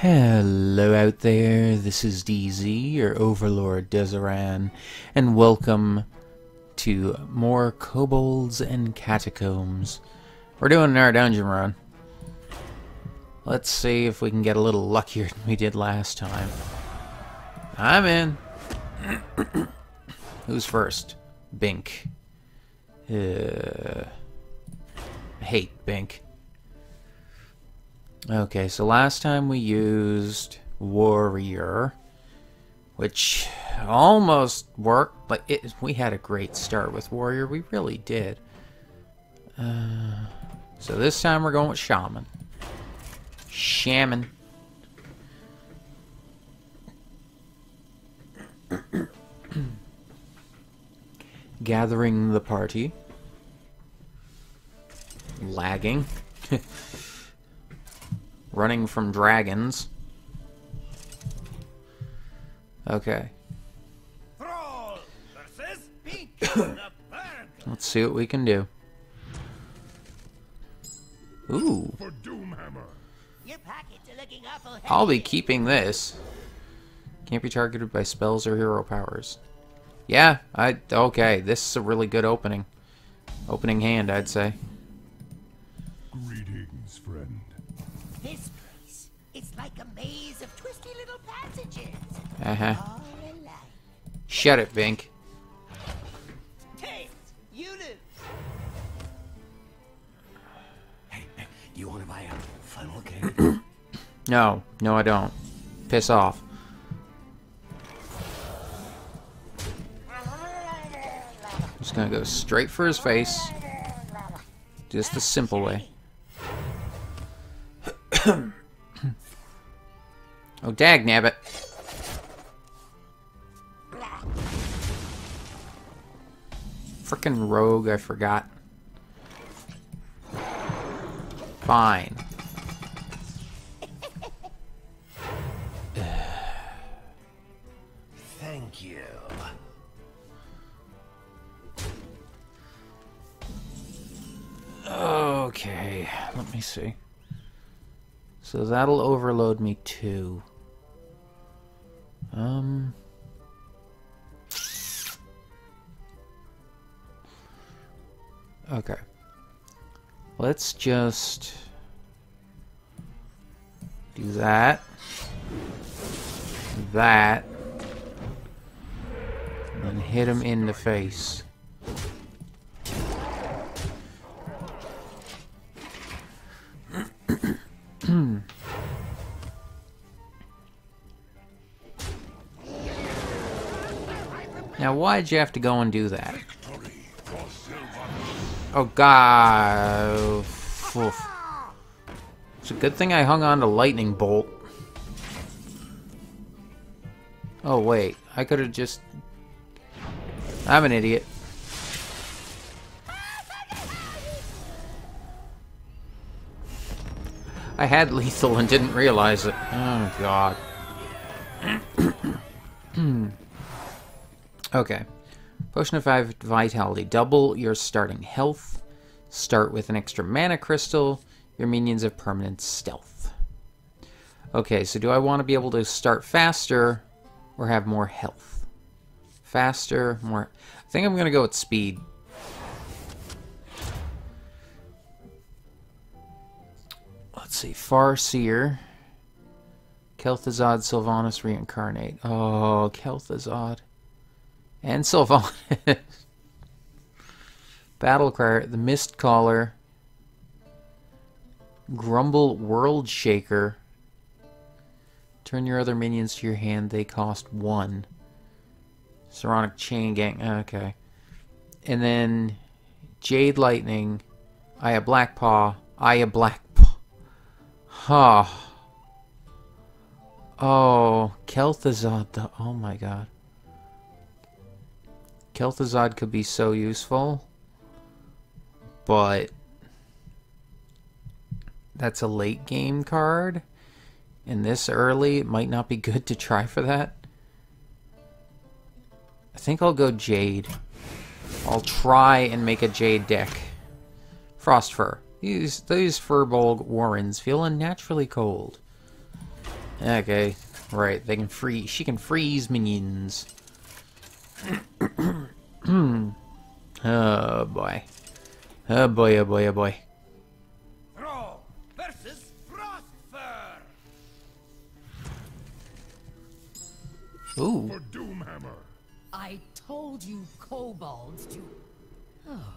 Hello out there, this is DZ, your Overlord Dzaran, and welcome to more Kobolds and Catacombs. We're doing our dungeon run. Let's see if we can get a little luckier than we did last time. I'm in. Who's first? Bink. Uh, I hate Bink. Okay, so last time we used Warrior, which almost worked, but it, we had a great start with Warrior. We really did. Uh, so this time we're going with Shaman. Shaman. Gathering the party. Lagging. running from dragons. Okay. Let's see what we can do. Ooh. I'll be keeping this. Can't be targeted by spells or hero powers. Yeah, I okay. This is a really good opening. Opening hand, I'd say. Uh huh. Shut it, Bink. Hey, you. Hey, hey, you want to buy a funnel cake? No, no, I don't. Piss off. Just gonna go straight for his face. Just the simple way. oh, dag nabbit. Frickin' rogue, I forgot. Fine. Thank you. Okay, let me see. So that'll overload me too. Um. Okay. Let's just do that. That. And hit him in the face. Now, why'd you have to go and do that? Oh, God. Oof. It's a good thing I hung on to Lightning Bolt. Oh, wait. I could have just... I'm an idiot. I had lethal and didn't realize it. Oh, God. okay. Potion of vitality. Double your starting health. Start with an extra mana crystal. Your minions have permanent stealth. Okay, so do I want to be able to start faster or have more health? Faster, more... I think I'm going to go with speed. Let's see. Farseer. Kel'Thuzad, Sylvanas reincarnate. Oh, Kel'Thuzad. And Sylvanas. Battlecry, the Mist Caller. Grumble World Shaker. Turn your other minions to your hand. They cost one. Saronite Chain Gang. Oh, okay. And then Jade Lightning. Aya Blackpaw. Aya Blackpaw. Huh. Oh, Kel'Thuzad. Oh my god. Kel'Thuzad could be so useful. But that's a late game card. And this early, it might not be good to try for that. I think I'll go Jade. I'll try and make a Jade deck. Frostfur. These, these Furbolg Warrens feel unnaturally cold. Okay, right. They can freeze. She can freeze minions. oh boy. Oh boy. Oh boy. Oh boy. Thrall versus Frostfur. Ooh. For Doomhammer. I told you kobolds to... Oh,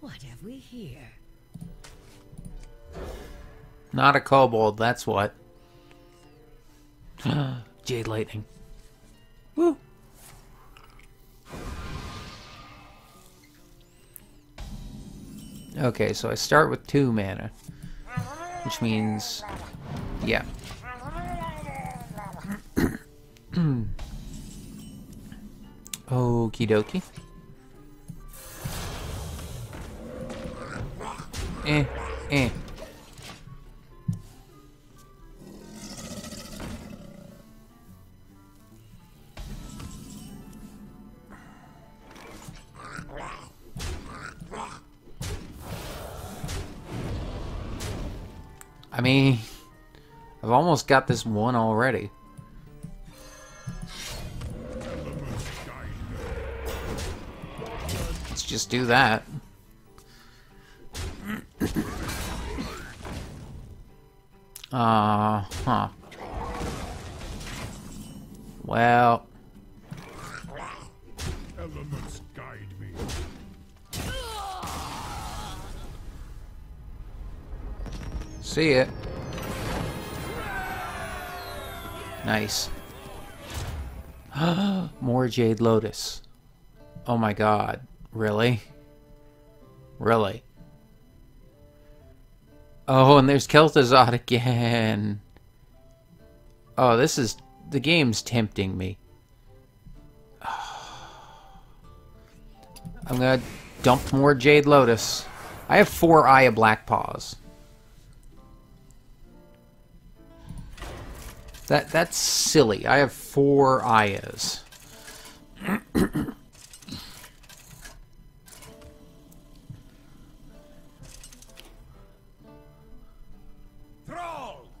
what have we here? Not a kobold. That's what. Jade lightning. Woo. Okay, so I start with two mana. Which means... Yeah. Okie dokie. Eh, eh. Almost got this one already. Let's just do that. Uh huh. Well, Elements guide me. see it. Nice. More Jade Lotus. Oh my god. Really? Really? Oh, and there's Kel'Thuzad again. Oh, this is... The game's tempting me. I'm gonna dump more Jade Lotus. I have four Aya Blackpaws. That that's silly. I have four Ayas. I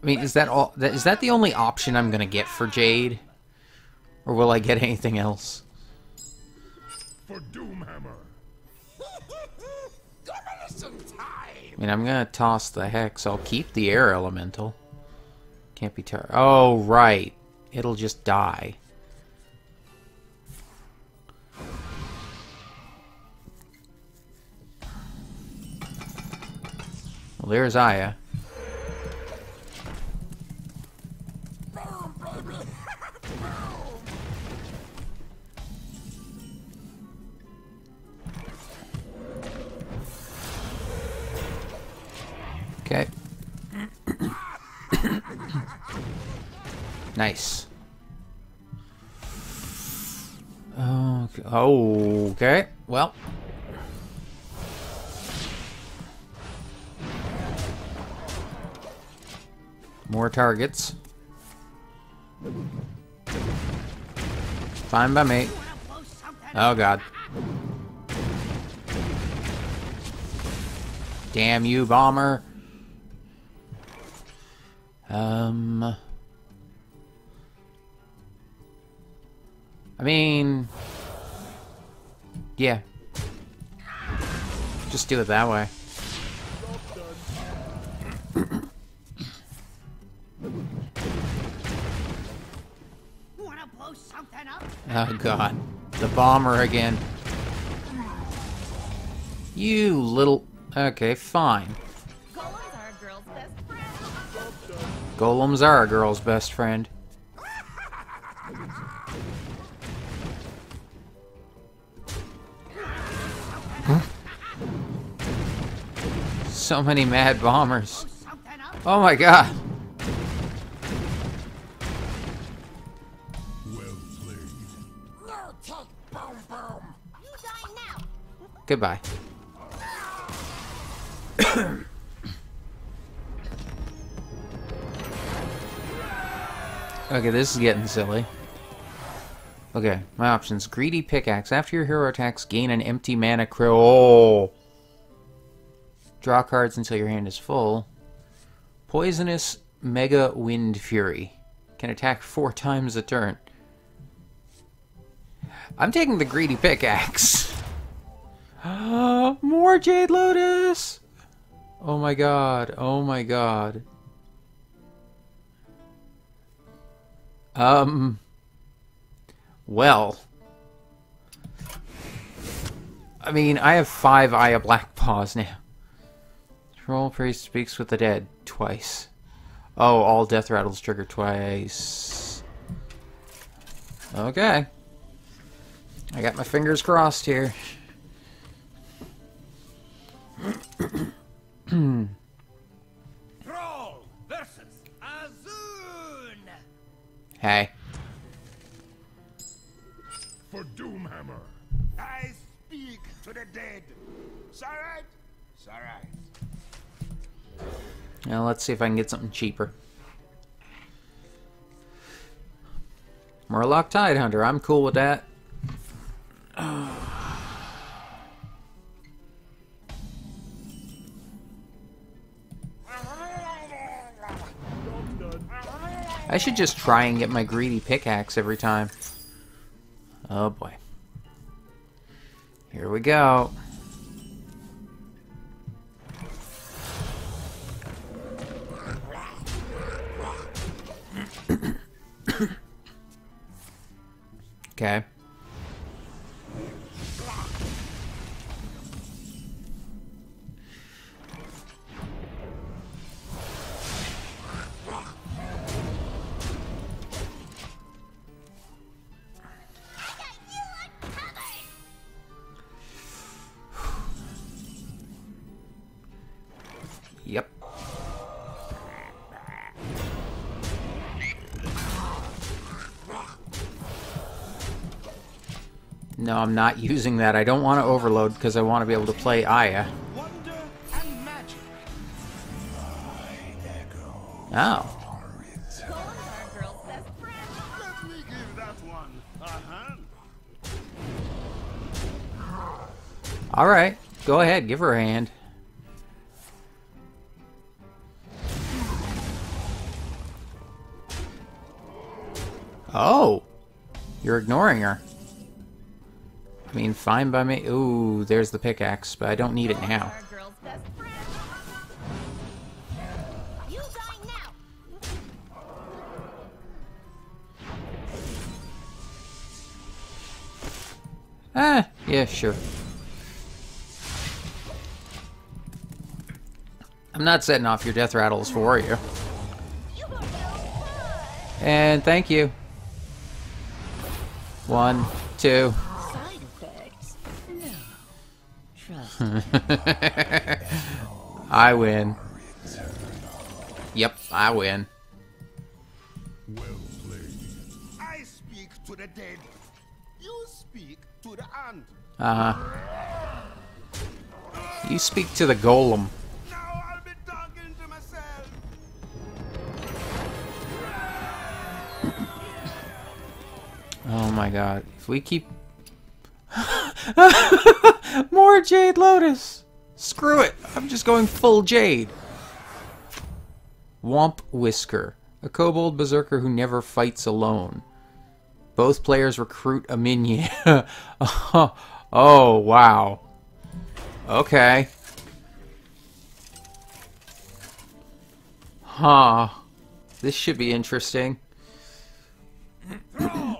mean, is that all? That, is that the only option I'm gonna get for Jade, or will I get anything else? For Doomhammer. Give me some time. I mean, I'm gonna toss the hex. I'll keep the air elemental. Can't be tar- Oh, right. It'll just die. Well, there's Aya. More targets. Fine by me. Oh god. Damn you, bomber. Um. I mean. Yeah. Just do it that way. Oh god. The bomber again. You little. Okay, fine. Golems are a girl's best friend. Golems are a girl's best friend. So many mad bombers. Oh, oh my god. Goodbye. okay, this is getting silly. Okay, my options. Greedy Pickaxe. After your hero attacks, gain an empty mana crow. Oh! Draw cards until your hand is full. Poisonous Mega Wind Fury. Can attack four times a turn. I'm taking the greedy pickaxe. More Jade Lotus! Oh my god, oh my god. Um. Well. I mean, I have five Aya Blackpaws now. Troll Priest speaks with the dead twice. Oh, all death rattles trigger twice. Okay. I got my fingers crossed here. Thrall versus Azun. Hey. For Doomhammer. I speak to the dead. Alright? Alright. Now let's see if I can get something cheaper. Murloc Tidehunter, I'm cool with that. Ah. I should just try and get my greedy pickaxe every time. Oh boy. Here we go. Okay. No, I'm not using that. I don't want to overload because I want to be able to play Aya. Oh. Alright. Go ahead. Give her a hand. Oh. You're ignoring her. I mean, fine by me. Ooh, there's the pickaxe, but I don't need it now. Ah, yeah, sure. I'm not setting off your death rattles for you. And thank you. One, two. Trust. I win. Yep, I win. Well played. I speak to the dead. You speak to the ant. Uh huh. You speak to the golem. Now I'll be talking to myself. Oh my god. If we keep. More Jade Lotus! Screw it! I'm just going full Jade. Womp Whisker. A kobold berserker who never fights alone. Both players recruit a minion. oh, wow. Okay. Huh. This should be interesting.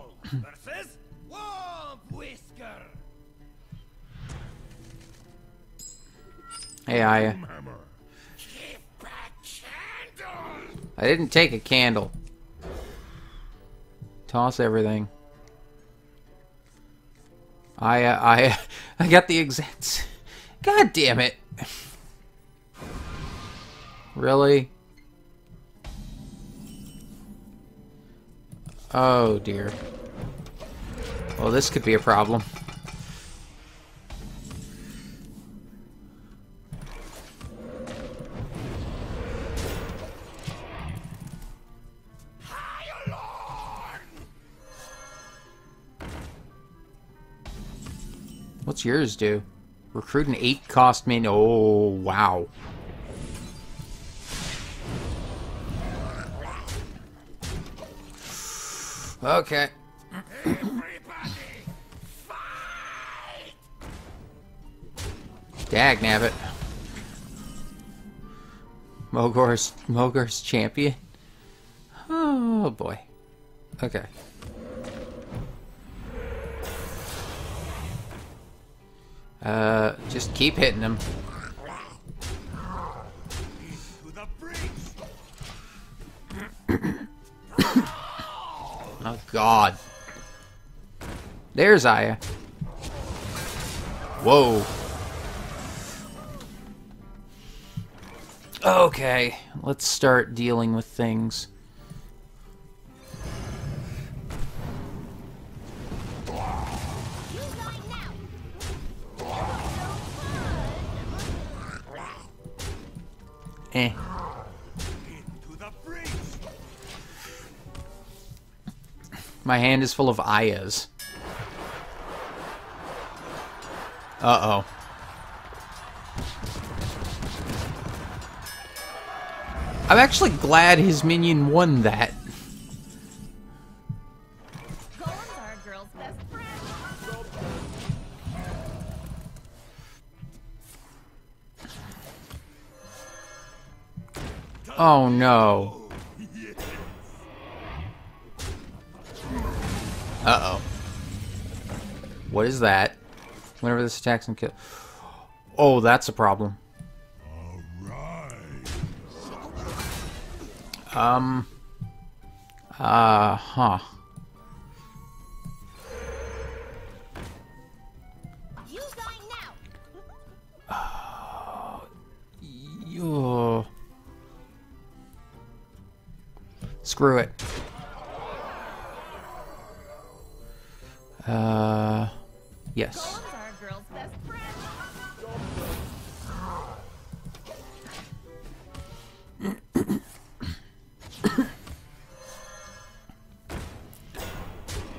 Give candle. I didn't take a candle. Toss everything. I, uh, I, I got the exact. God damn it! Really? Oh dear. Well, this could be a problem. What's yours do? Recruit an eight cost min. Oh, wow. Okay. Dag nabbit. Mogor's Mogor's champion. Oh boy. Okay. Uh, just keep hitting him. To the breach! Oh God. There's Aya. Whoa. Okay, let's start dealing with things. Eh. My hand is full of Ayas. Uh-oh. I'm actually glad his minion won that. Oh no. Uh-oh. What is that? Whenever this attacks and kill... Oh, that's a problem. Um... Uh, huh. Screw it. Uh, yes.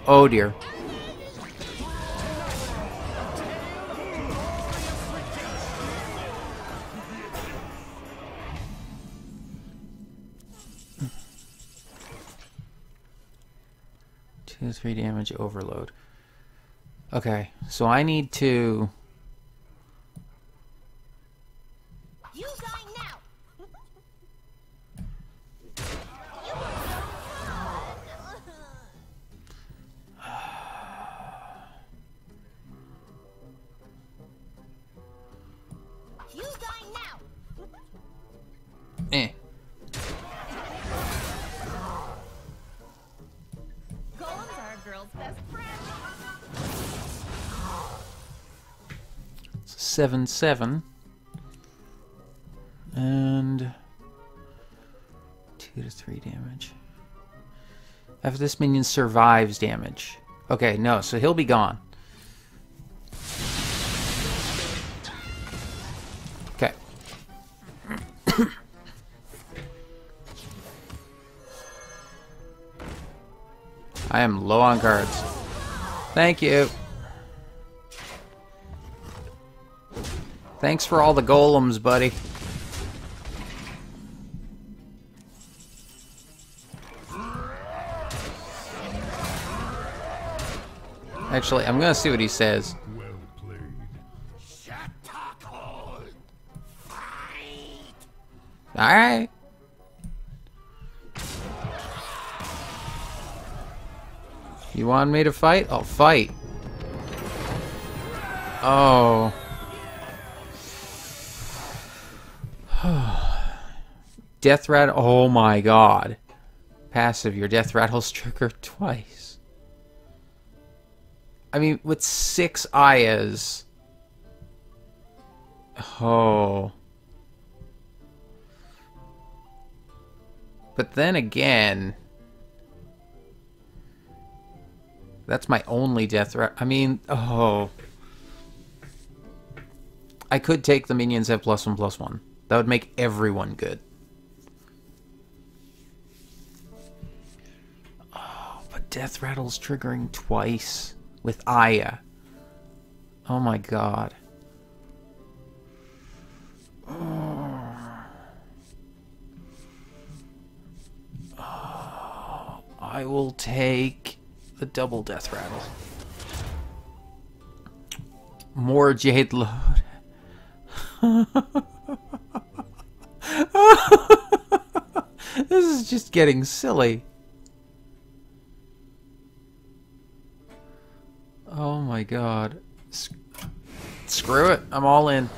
Oh dear. Two, three damage overload. Okay, so I need to. 277. And 2 to 3 damage. After this minion survives damage. Okay, no, so he'll be gone. Okay. I am low on cards. Thank you. Thanks for all the golems, buddy. Actually, I'm gonna see what he says. Alright. You want me to fight? I'll fight. Oh. Death rattle. Oh my god. Passive, your death rattles trigger twice. I mean, with six ayas. Oh. But then again, that's my only death threat. I mean, oh. I could take the minions have plus one plus one. That would make everyone good. Death rattles triggering twice with Aya. Oh my god. Oh, I will take the double death rattle. More jade load. this is just getting silly. Oh my god. Screw it. I'm all in.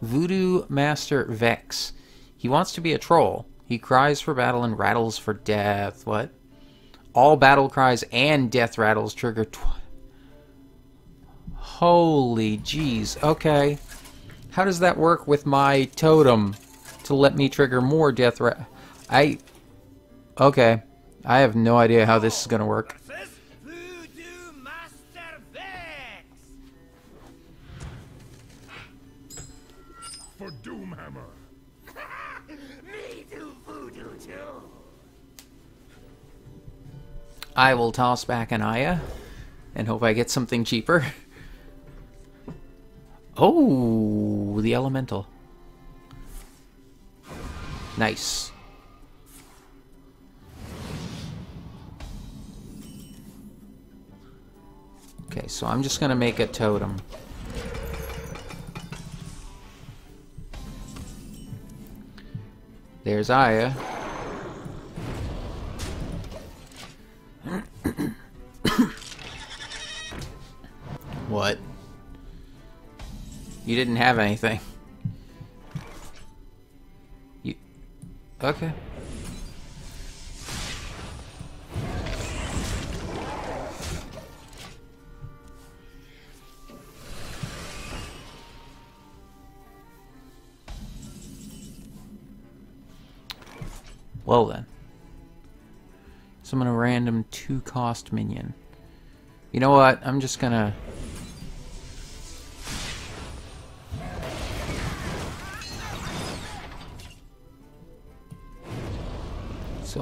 Voodoo Master Vex. He wants to be a troll. He cries for battle and rattles for death. What? All battle cries and death rattles trigger. Holy jeez. Okay. How does that work with my totem to let me trigger more death I. Okay. I have no idea how this is gonna work. I will toss back an Aya and hope I get something cheaper. Oh, the elemental. Nice. Okay, so I'm just gonna make a totem. There's Aya. You didn't have anything. You. Okay. Well then. Summon a random two cost minion. You know what? I'm just gonna.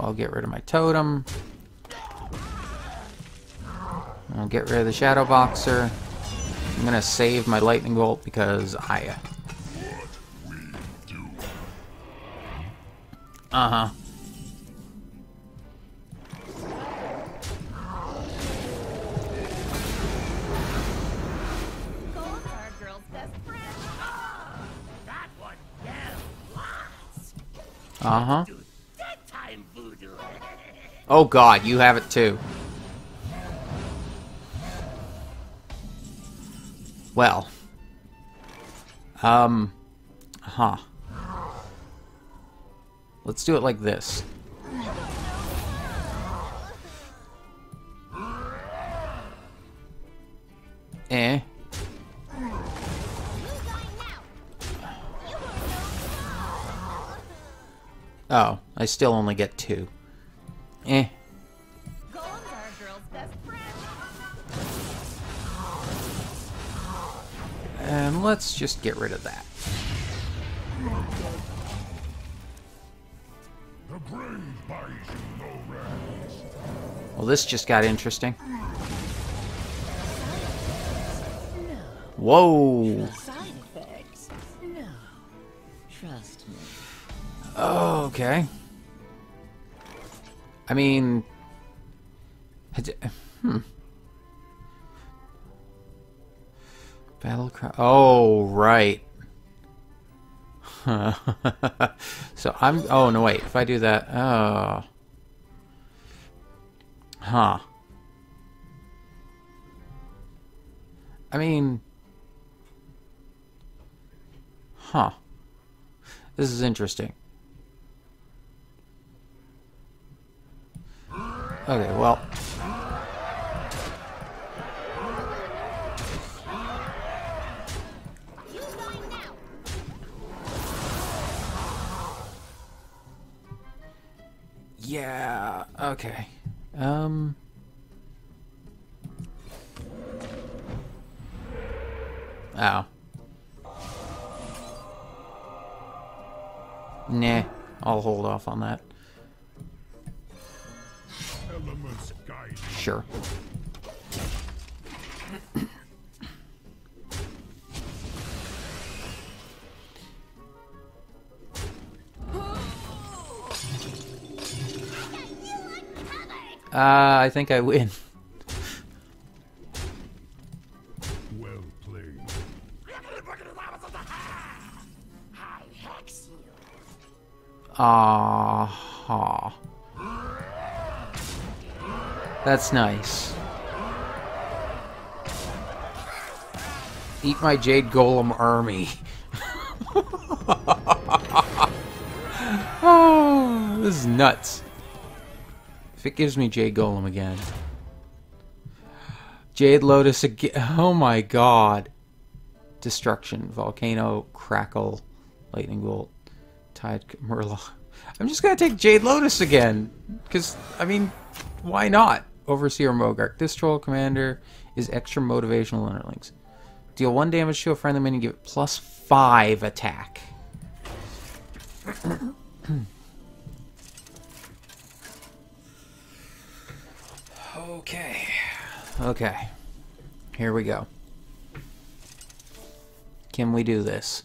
I'll get rid of my totem. I'll get rid of the Shadow Boxer. I'm gonna save my Lightning Bolt because I. Uh huh. Oh god, you have it too. Well. Um. Huh. Let's do it like this. Eh. Oh, I still only get two. Eh. Golems are a girl's best friend. And let's just get rid of that. The grave buys you no rest. Well, this just got interesting. Whoa! Side effects? No. Trust me. Okay. I mean, hmm. Battle cry. Oh, right. so I'm. Oh no, wait. If I do that, oh, huh. I mean, huh. This is interesting. Okay, well. Use mine now. Yeah, okay. Um. Oh. Nah, I'll hold off on that. Elements guide. Sure. Uh, I think I win. Well played. I That's nice. Eat my Jade Golem army. oh, this is nuts. If it gives me Jade Golem again. Jade Lotus again. Oh my god. Destruction. Volcano. Crackle. Lightning Bolt. Tide Murloc. I'm just gonna take Jade Lotus again. Because, I mean, why not? Overseer Mogark. This troll commander is extra motivational underlings. Deal one damage to a friendly minion, give it plus five attack. okay. Okay. Here we go. Can we do this?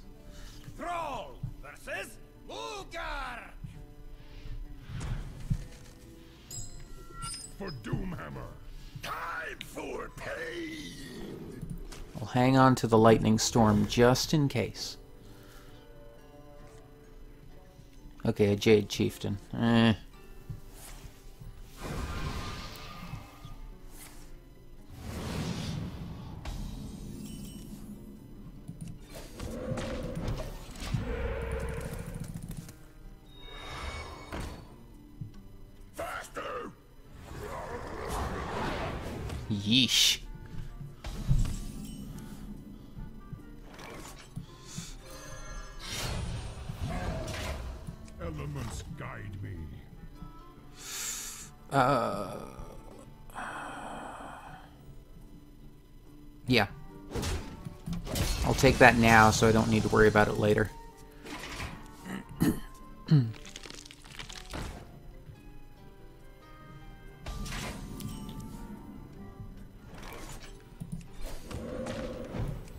For Doomhammer. Time for pain. I'll hang on to the lightning storm just in case. Okay, a Jade Chieftain. Eh. That now so I don't need to worry about it later.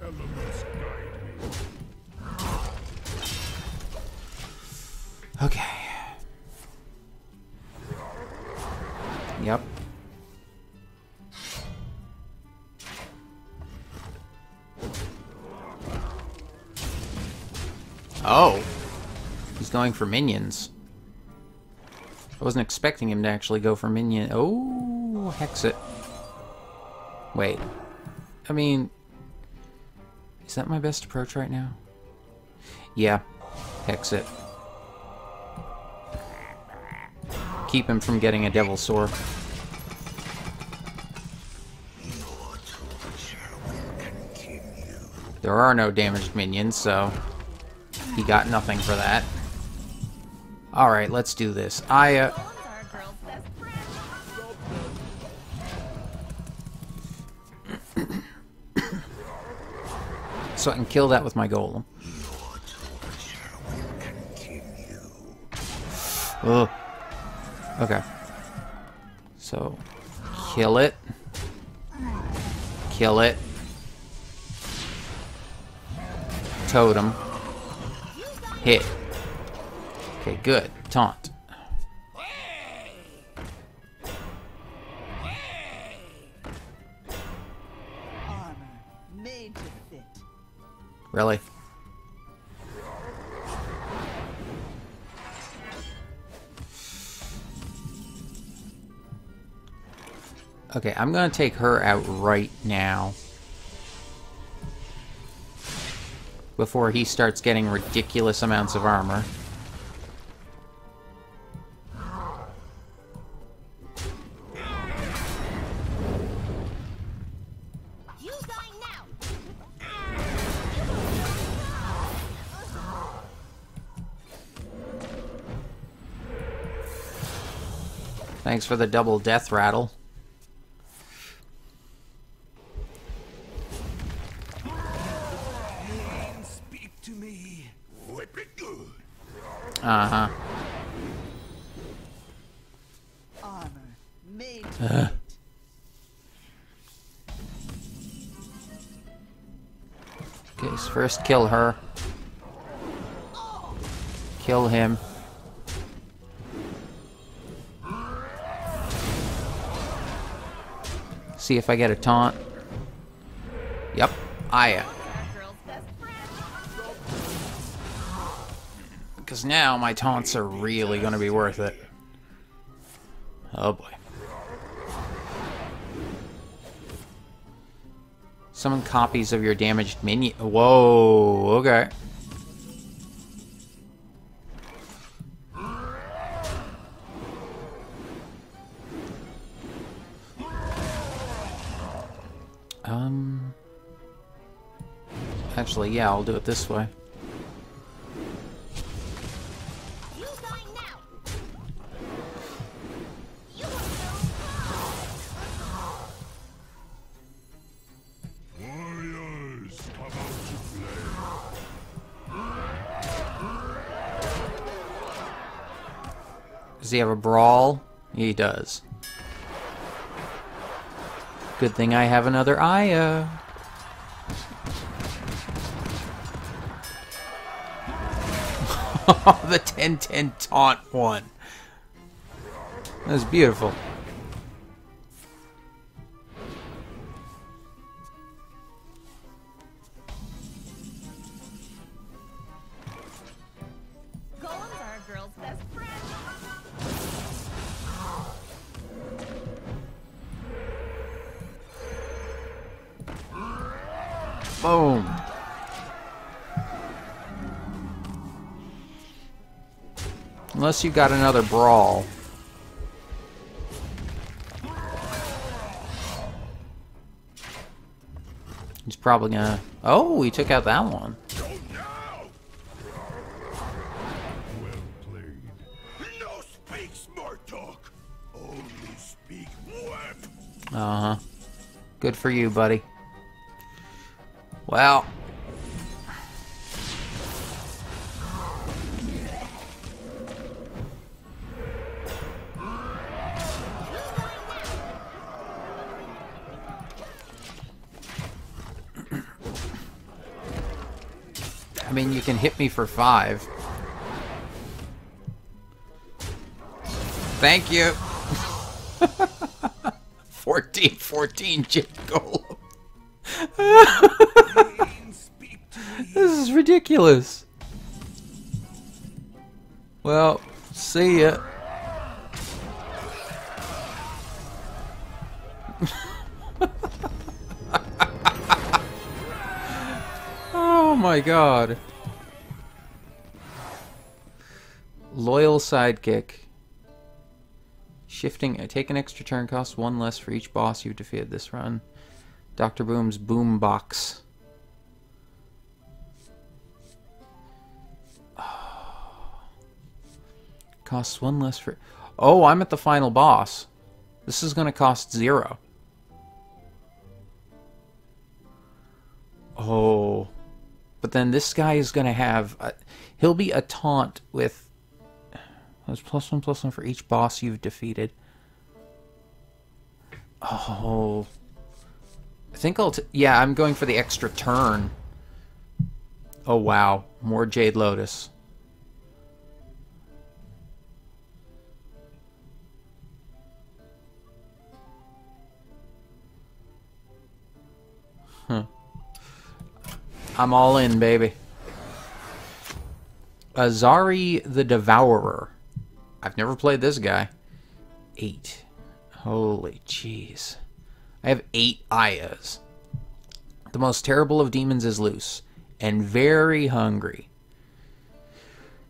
Elements guide me. Okay. Yep. Oh. He's going for minions. I wasn't expecting him to actually go for minion. Oh, hex it. Wait. I mean, is that my best approach right now? Yeah. Hex it. keep him from getting a Devilsaur. There are no damaged minions, so he got nothing for that. Alright, let's do this. I, uh... so I can kill that with my golem. Ugh. Okay. So, kill it. Kill it. Totem. Hit. Okay, good. Taunt. Really? Okay, I'm gonna take her out right now. Before he starts getting ridiculous amounts of armor. Thanks for the double death rattle. First kill her. Kill him. See if I get a taunt. Yep, Aya. Because now my taunts are really going to be worth it. Oh boy. Summon copies of your damaged minion. Whoa, okay. Um. Actually, yeah, I'll do it this way. He have a brawl? He does. Good thing I have another Aya. the 10-10 taunt one. That was beautiful. Boom. Unless you got another brawl. He's probably gonna... Oh, he took out that one. Go now! Well played. No speak smart talk. Only speak web. Uh-huh. Good for you, buddy. Well... I mean, you can hit me for five. Thank you. 14, 14, Jade Golem. ridiculous. Well, see ya. oh my god. Loyal sidekick. Shifting, uh, take an extra turn, cost one less for each boss you've defeated this run. Dr. Boom's Boom Box. Costs one less for. Oh, I'm at the final boss. This is going to cost zero. Oh. But then this guy is going to have. A, he'll be a taunt with. There's plus one, plus one for each boss you've defeated. Oh. I think I'll. Yeah, I'm going for the extra turn. Oh, wow. More Jade Lotus. Hmm. I'm all in, baby. Azari the Devourer. I've never played this guy. Eight. Holy jeez. I have eight Ayas. The most terrible of demons is loose and very hungry.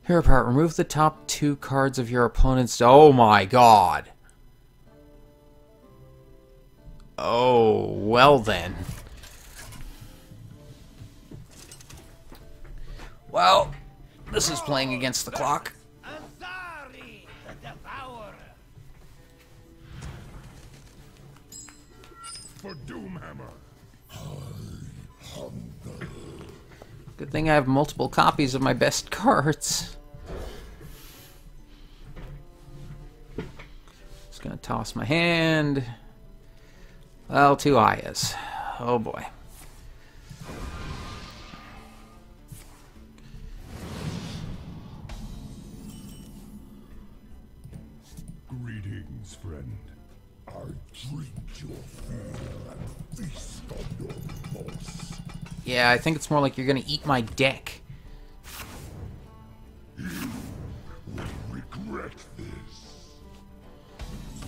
Here apart, remove the top two cards of your opponent's. Oh my god. Oh, well then. Well, this is playing against the clock. Azari, the devourer. For Doomhammer. Good thing I have multiple copies of my best cards. Just gonna toss my hand. Well, two Ayas. Oh boy. Yeah, I think it's more like you're gonna eat my deck.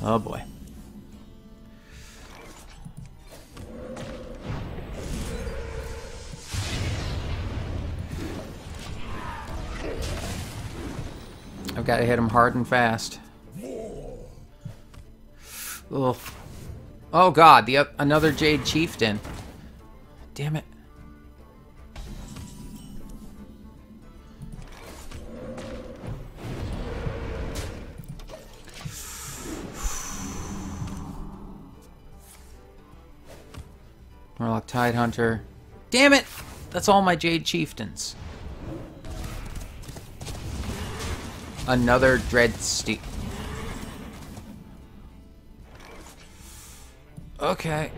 Oh boy. I've got to hit him hard and fast. Ugh. Oh god, the oth- another Jade Chieftain. Damn it. Murloc Tidehunter. Damn it! That's all my Jade Chieftains. Another Dread Ste Okay.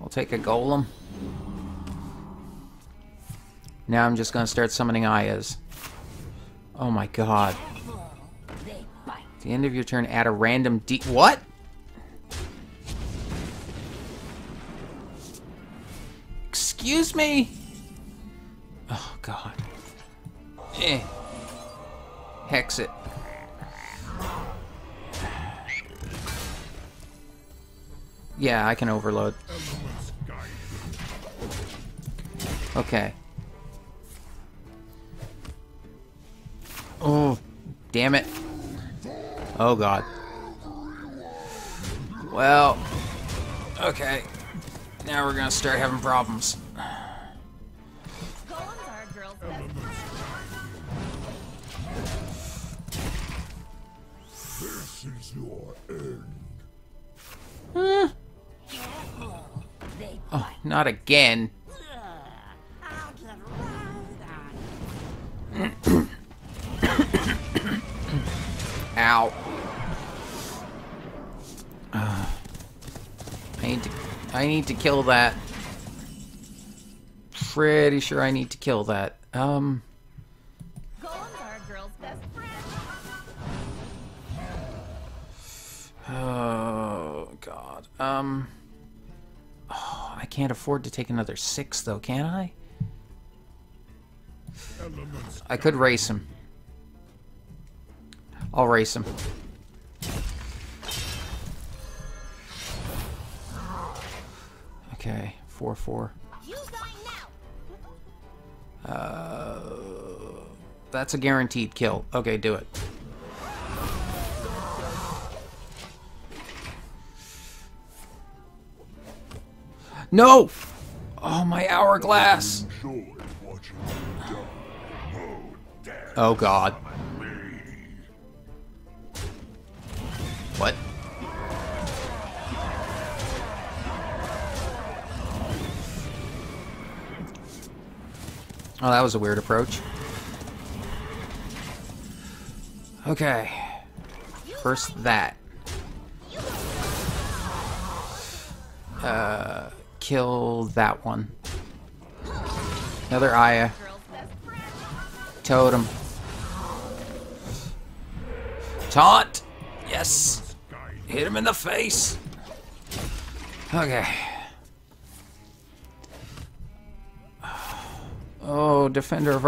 We'll take a golem. Now I'm just gonna start summoning Ayas. Oh my god. At the end of your turn, add a random D. What? Excuse me? Oh god. Eh. Hex it. Yeah, I can overload. Okay. Oh, damn it. Oh, God. Well, okay. Now we're gonna start having problems. Not again. Ow. Uh, I need to. I need to kill that. Pretty sure I need to kill that. Um. Can't afford to take another six, though, can I? I could race him. I'll race him. Okay, four four. Use thine now. Uh, that's a guaranteed kill. Okay, do it. No! Oh, my hourglass. Oh, God. What? Oh, that was a weird approach. Okay. First that. Uh, kill that one. Another Aya. Totem. Taunt! Yes! Hit him in the face! Okay. Oh, Defender of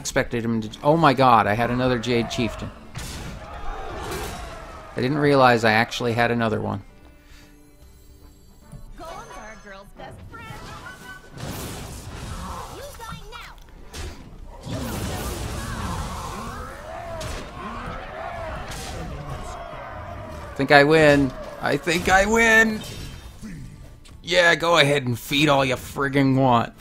expected him to. Oh my god, I had another Jade Chieftain. I didn't realize I actually had another one. Now. think I win. I think I win. Yeah, go ahead and feed all you friggin' want.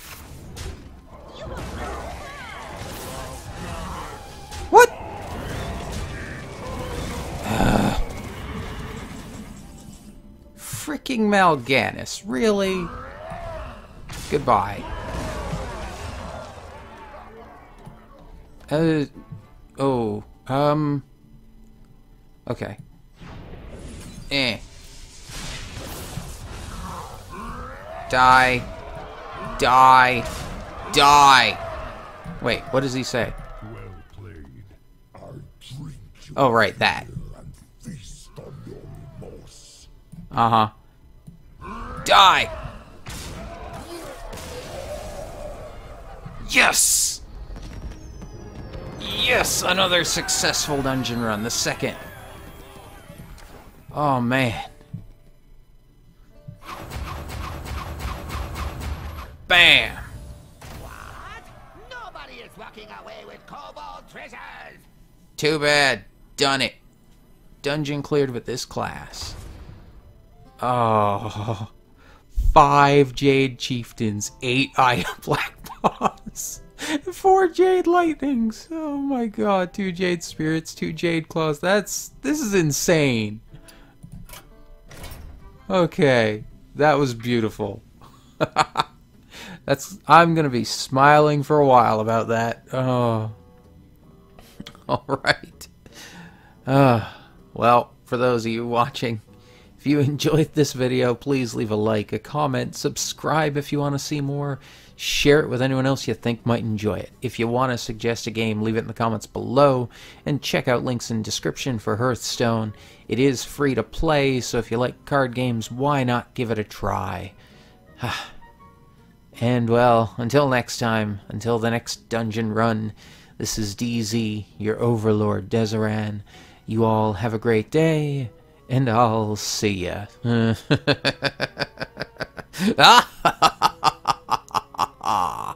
Freaking Mal'Ganis, really? Goodbye. Uh, oh, um, okay. Eh. Die. Die. Die. Wait, what does he say? Well played. I drink Oh, right, that. and Die! Yes! Yes! Another successful dungeon run, the second. Oh man. Bam! What? Nobody is walking away with kobold treasures. Too bad. Done it. Dungeon cleared with this class. Oh. Five Jade Chieftains, eight Aya Blackpaws, four Jade Lightnings. Oh my god, two Jade Spirits, two Jade Claws. That's. This is insane. Okay. That was beautiful. That's. I'm gonna be smiling for a while about that. Oh. Alright. Uh, well, for those of you watching, if you enjoyed this video, please leave a like, a comment, subscribe if you want to see more, share it with anyone else you think might enjoy it. If you want to suggest a game, leave it in the comments below, and check out links in description for Hearthstone. It is free to play, so if you like card games, why not give it a try? And well, until next time, until the next dungeon run, this is DZ, your overlord Dzaran. You all have a great day, and I'll see ya.